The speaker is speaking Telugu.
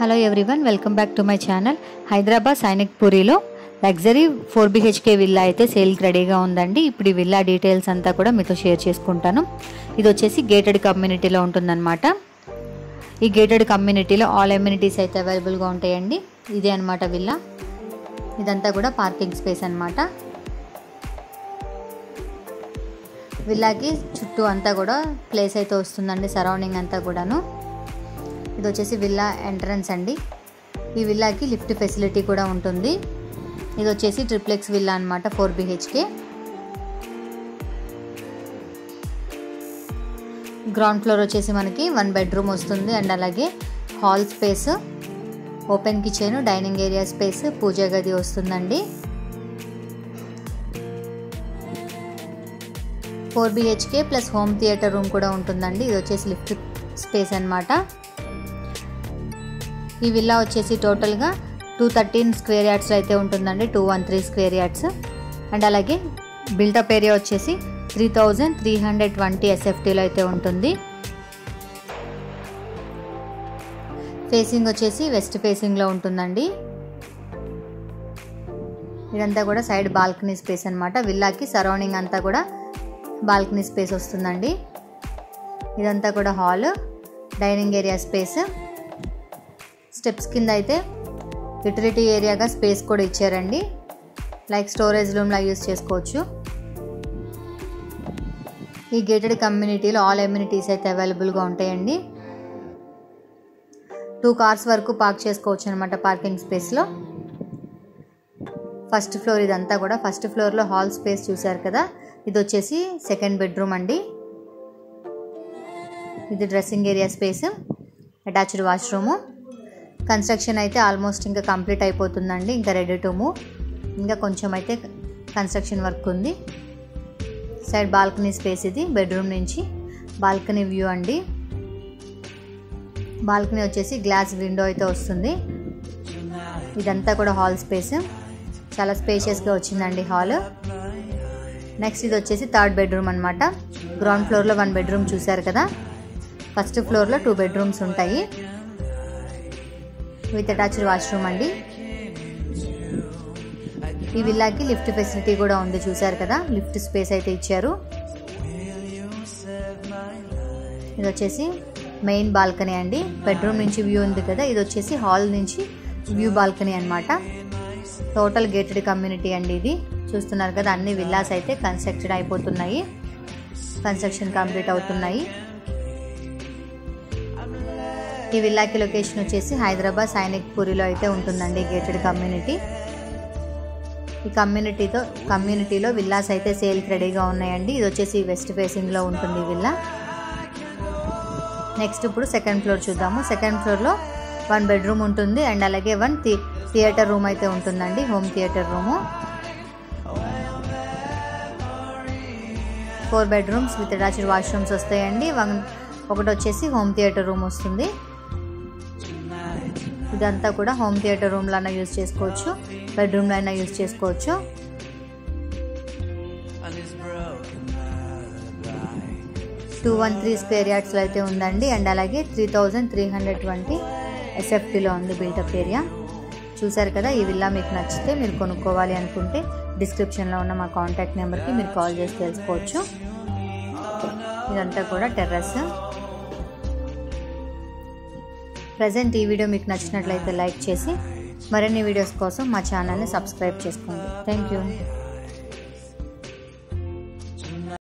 Hello everyone welcome back to my channel Hyderabad Sainik పూరిలో luxury four BHK villa అయితే సేల్కి రెడీగా ఉందండి. ఇప్పుడు ఈ విల్లా డీటెయిల్స్ అంతా కూడా మీతో షేర్ చేసుకుంటాను. ఇది వచ్చేసి గేటెడ్ కమ్యూనిటీలో ఉంటుందన్నమాట. ఈ గేటెడ్ కమ్యూనిటీలో ఆల్ ఎమ్యూనిటీస్ అయితే అవైలబుల్గా ఉంటాయండి. ఇదే అనమాట విల్లా. ఇదంతా కూడా పార్కింగ్ స్పేస్ అనమాట విల్లాకి చుట్టూ అంతా కూడా ప్లేస్ అయితే వస్తుందండి సరౌండింగ్ అంతా కూడాను. ఇది వచ్చేసి విల్లా ఎంట్రన్స్ అండి. ఈ విల్లాకి లిఫ్ట్ ఫెసిలిటీ కూడా ఉంటుంది. ఇది వచ్చేసి ట్రిప్లెక్స్ విల్లా అనమాట ఫోర్ బిహెచ్కే. గ్రౌండ్ ఫ్లోర్ వచ్చేసి మనకి వన్ బెడ్రూమ్ వస్తుంది అండ్ అలాగే hall space open kitchen dining area space పూజా గది వస్తుందండి. Four BHK plus home theatre room కూడా ఉంటుందండి. ఇది వచ్చేసి లిఫ్ట్ స్పేస్ అనమాట ఈ విల్లా వచ్చేసి టోటల్గా టూ థర్టీన్ స్క్వేర్ యార్డ్స్ అయితే ఉంటుందండి two one three square yards. And అలాగే బిల్టప్ ఏరియా వచ్చేసి three thousand three hundred twenty ఎస్ఎఫ్టీలో అయితే ఉంటుంది. ఫేసింగ్ వచ్చేసి వెస్ట్ ఫేసింగ్లో ఉంటుందండి. ఇదంతా కూడా సైడ్ బాల్కనీ స్పేస్ అనమాట విల్లాకి సరౌండింగ్ అంతా కూడా బాల్కనీ స్పేస్ వస్తుందండి. ఇదంతా కూడా hall dining area space. Steps కింద అయితే యూటిలిటీ ఏరియాగా స్పేస్ కూడా ఇచ్చారండి. లైక్ స్టోరేజ్ రూమ్లా యూస్ చేసుకోవచ్చు. ఈ గేటెడ్ కమ్యూనిటీలో ఆల్ ఎమ్యూనిటీస్ అయితే అవైలబుల్గా ఉంటాయండి. టూ కార్స్ వరకు పార్క్ చేసుకోవచ్చు అనమాట పార్కింగ్ స్పేస్లో ఫస్ట్ ఫ్లోర్ ఇదంతా కూడా ఫస్ట్ ఫ్లోర్లో హాల్ స్పేస్ చూసారు కదా. ఇది వచ్చేసి సెకండ్ బెడ్రూమ్ అండి. ఇది dressing area space attached washroom. Construction అయితే ఆల్మోస్ట్ ఇంకా కంప్లీట్ అయిపోతుందండి ఇంకా రెడీ టు మూవ్. ఇంకా కొంచెం అయితే కన్స్ట్రక్షన్ వర్క్ ఉంది. సైడ్ బాల్కనీ స్పేస్ ఇది బెడ్రూమ్ నుంచి. బాల్కనీ వ్యూ అండి. బాల్కనీ వచ్చేసి గ్లాస్ విండో అయితే వస్తుంది. ఇదంతా కూడా హాల్ స్పేస్. చాలా స్పేషియస్గా వచ్చిందండి హాల్. నెక్స్ట్ ఇది వచ్చేసి థర్డ్ బెడ్రూమ్ అనమాట గ్రౌండ్ ఫ్లోర్లో వన్ బెడ్రూమ్ చూశారు కదా. ఫస్ట్ ఫ్లోర్లో టూ బెడ్రూమ్స్ ఉంటాయి. విత్ అటాచ్డ్ వాష్రూమ్ అండి. ఈ విల్లాకి లిఫ్ట్ ఫెసిలిటీ కూడా ఉంది చూసారు కదా? లిఫ్ట్ స్పేస్ అయితే ఇచ్చారు. ఇది వచ్చేసి మెయిన్ బాల్కనీ అండి. బెడ్రూమ్ నుంచి వ్యూ ఉంది కదా? ఇది వచ్చేసి హాల్ నుంచి వ్యూ బాల్కనీ అనమాట టోటల్ గేటెడ్ కమ్యూనిటీ అండి ఇది. చూస్తున్నారు కదా అన్ని విల్లాస్ అయితే కన్స్ట్రక్టెడ్ అయిపోతున్నాయి. కన్స్ట్రక్షన్ కంప్లీట్ అవుతున్నాయి. ఈ విల్లాకి లొకేషన్ వచ్చేసి హైదరాబాద్ సైనిక్ పూరిలో అయితే ఉంటుందండి గేటెడ్ కమ్యూనిటీ ఈ కమ్యూనిటీతో కమ్యూనిటీలో విల్లాస్ అయితే సేల్కి రెడీగా ఉన్నాయండి. ఇది వచ్చేసి వెస్ట్ ఫేసింగ్లో ఉంటుంది విల్లా నెక్స్ట్ ఇప్పుడు సెకండ్ ఫ్లోర్ చూద్దాము. సెకండ్ ఫ్లోర్లో వన్ బెడ్రూమ్ ఉంటుంది అండ్ అలాగే వన్ థి థియేటర్ రూమ్ అయితే ఉంటుందండి. Home theatre room four bedrooms with attached washrooms వస్తాయండి. వన్ ఒకటి వచ్చేసి హోమ్ థియేటర్ రూమ్ వస్తుంది. ఇదంతా కూడా హోమ్ థియేటర్ రూమ్లో అయినా యూజ్ చేసుకోవచ్చు బెడ్రూమ్లో అయినా యూజ్ చేసుకోవచ్చు. టూ వన్ త్రీ స్క్వేర్ యార్డ్స్లో అయితే ఉందండి అండ్ అలాగే three thousand three hundred twenty ఎస్ఎఫ్టీలో ఉంది బిల్టప్ ఏరియా. చూసారు కదా ఈ విల్లా మీకు నచ్చితే మీరు కొనుక్కోవాలి అనుకుంటే డిస్క్రిప్షన్లో ఉన్న మా కాంటాక్ట్ నెంబర్కి మీరు కాల్ చేసి తెలుసుకోవచ్చు. ఇదంతా కూడా టెర్రస్. ప్రజెంట్ ఈ వీడియో మీకు నచ్చినట్లయితే లైక్ చేసి మరిన్ని వీడియోస్ కోసం మా ఛానల్ని సబ్స్క్రైబ్ చేసుకోండి. Thank you.